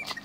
หรอก